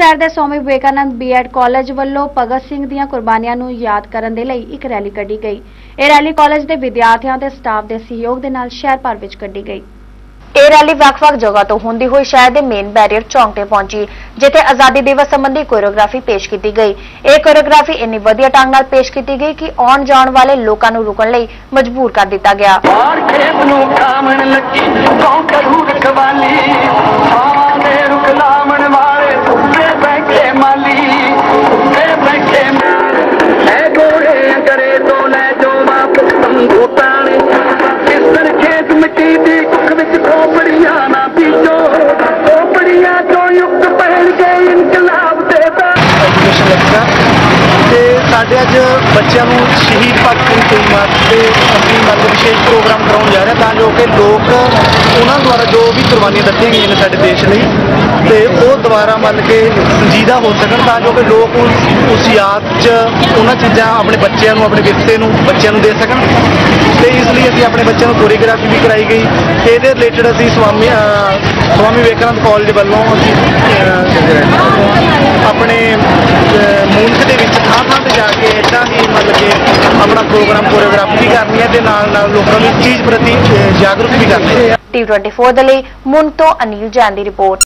ਸ਼ਹਿਰ ਦੇ Swami Vivekananda BEd college ਵੱਲੋਂ ਭਗਤ ਸਿੰਘ ਦੀਆਂ ਕੁਰਬਾਨੀਆਂ ਨੂੰ ਯਾਦ ਕਰਨ ਦੇ ਲਈ ਇੱਕ ਰੈਲੀ ਕੱਢੀ ਗਈ। ਇਹ ਰੈਲੀ ਕਾਲਜ ਦੇ ਵਿਦਿਆਰਥੀਆਂ ਤੇ ਸਟਾਫ ਦੇ ਸਹਿਯੋਗ ਦੇ ਨਾਲ ਸ਼ਹਿਰ ਭਰ ਵਿੱਚ ਕੱਢੀ ਗਈ। ਇਹ ਰੈਲੀ ਵੱਖ-ਵੱਖ ਜਗ੍ਹਾ ਤੋਂ ਹੁੰਦੀ ਹੋਈ ਸ਼ਹਿਰ ਦੇ ਮੇਨ ਬੈਰੀਅਰ ਚੌਂਕ ਤੇ ਪਹੁੰਚੀ, ਜਿੱਥੇ ਆਜ਼ਾਦੀ ਦਿਵਸ ਸੰਬੰਧੀ ਕੋਰੀਓਗ੍ਰਾਫੀ ਪੇਸ਼ ਕੀਤੀ ਗਈ। ਇਹ ਕੋਰੀਓਗ੍ਰਾਫੀ ਇੰਨੀ ਵਧੀਆ ਢੰਗ ਨਾਲ ਪੇਸ਼ ਕੀਤੀ ਗਈ ਕਿ ਆਉਣ ਜਾਣ ਵਾਲੇ ਲੋਕਾਂ ਨੂੰ ਰੁਕਣ ਲਈ ਮਜਬੂਰ ਕਰ ਦਿੱਤਾ ਗਿਆ। ਸਾਡੇ ਅੱਜ ਬੱਚਿਆਂ ਨੂੰ ਸ਼ਹੀਦ ਭਗਤ ਸਿੰਘ ਦੀ ਮਾਰਚ ਤੇ ਅਸੀਂ ਮਤਲਬ ਵਿਸ਼ੇਸ਼ ਪ੍ਰੋਗਰਾਮ ਕਰਾਉਣ ਜਾ ਰਿਹਾ, ਤਾਂ ਜੋ ਕਿ ਲੋਕ ਉਹਨਾਂ ਦੁਆਰਾ ਜੋ ਵੀ ਕੁਰਬਾਨੀਆਂ ਦਿੱਤੀਆਂ ਗਈਆਂ ਨੇ ਸਾਡੇ ਦੇਸ਼ ਲਈ, ਤੇ ਉਹ ਦੁਬਾਰਾ ਮੰਨ ਕੇ ਸੰਜੀਦਾ ਹੋ ਸਕਣ, ਤਾਂ ਜੋ ਕਿ ਲੋਕ ਉਸ ਉਸ ਯਾਦ 'ਚ ਉਹਨਾਂ ਚੀਜ਼ਾਂ ਆਪਣੇ ਬੱਚਿਆਂ ਨੂੰ, ਆਪਣੇ ਵਿਰਸੇ ਨੂੰ, ਬੱਚਿਆਂ ਨੂੰ ਦੇ ਸਕਣ। ਤੇ ਇਸ ਲਈ ਅਸੀਂ ਆਪਣੇ ਬੱਚਿਆਂ ਨੂੰ ਕੋਰੀਓਗ੍ਰਾਫੀ ਵੀ ਕਰਾਈ ਗਈ। ਤੇ ਇਹਦੇ ਰਿਲੇਟਡ ਅਸੀਂ ਸਵਾਮੀ ਸਵਾਮੀ ਵਿਵੇਕਾਨੰਦ ਕਾਲਜ ਵੱਲੋਂ ਅਸੀਂ ਥਾਂ ਥਾਂ ਤੇ ਜਾ ਕੇ ਇੱਦਾਂ ਹੀ ਮਤਲਬ ਕਿ ਆਪਣਾ ਪ੍ਰੋਗਰਾਮ ਕੋਰੀਓਗ੍ਰਾਫੀ ਵੀ ਕਰਨੀ ਹੈ ਤੇ ਨਾਲ ਨਾਲ ਲੋਕਾਂ ਨੂੰ ਚੀਜ਼ ਪ੍ਰਤੀ ਜਾਗਰੂਕ ਵੀ ਕਰਨੀ ਹੈ। ਟੀ24 ਦੇ ਲਈ ਮੁੰਨ ਤੋਂ ਅਨਿਲ ਜੈਨ ਦੀ ਰਿਪੋਰਟ।